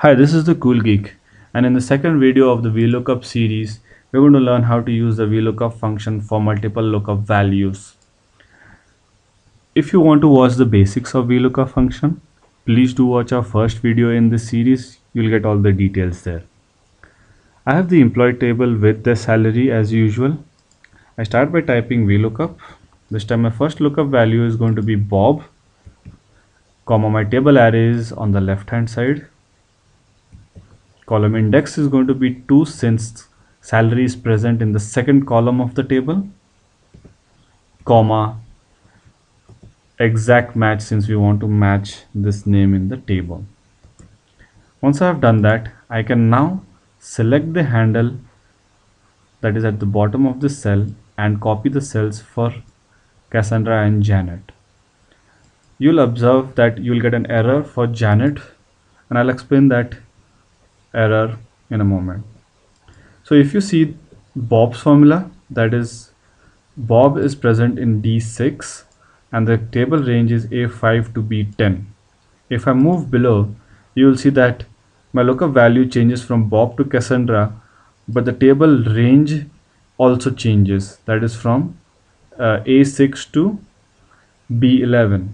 Hi, this is the Cool Geek, and in the second video of the VLOOKUP series, we're going to learn how to use the VLOOKUP function for multiple lookup values. If you want to watch the basics of VLOOKUP function, please do watch our first video in this series. You'll get all the details there. I have the employee table with the salary as usual. I start by typing VLOOKUP. This time my first lookup value is going to be Bob, comma my table array is on the left hand side column index is going to be 2 since salary is present in the second column of the table. Comma exact match since we want to match this name in the table. Once I have done that I can now select the handle that is at the bottom of the cell and copy the cells for Cassandra and Janet. You'll observe that you'll get an error for Janet and I'll explain that error in a moment. So if you see Bob's formula, that is Bob is present in D6 and the table range is A5 to B10. If I move below, you will see that my lookup value changes from Bob to Cassandra, but the table range also changes. That is from uh, A6 to B11.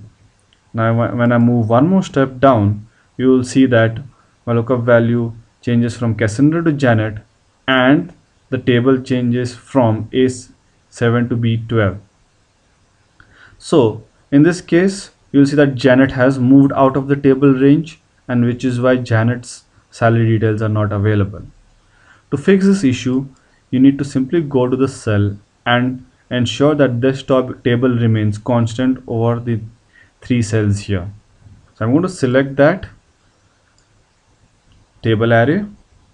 Now when I move one more step down, you will see that my lookup value changes from Cassandra to Janet and the table changes from A7 to B12. So in this case you'll see that Janet has moved out of the table range and which is why Janet's salary details are not available. To fix this issue you need to simply go to the cell and ensure that this top table remains constant over the three cells here. So I'm going to select that table array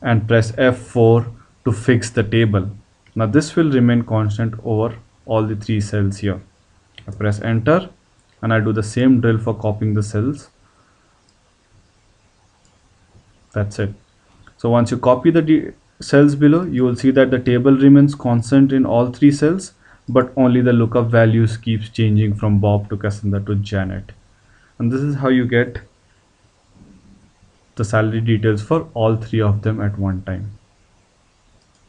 and press F4 to fix the table. Now this will remain constant over all the three cells here. I press enter and I do the same drill for copying the cells. That's it. So once you copy the cells below, you will see that the table remains constant in all three cells, but only the lookup values keeps changing from Bob to Cassandra to Janet. And this is how you get the salary details for all three of them at one time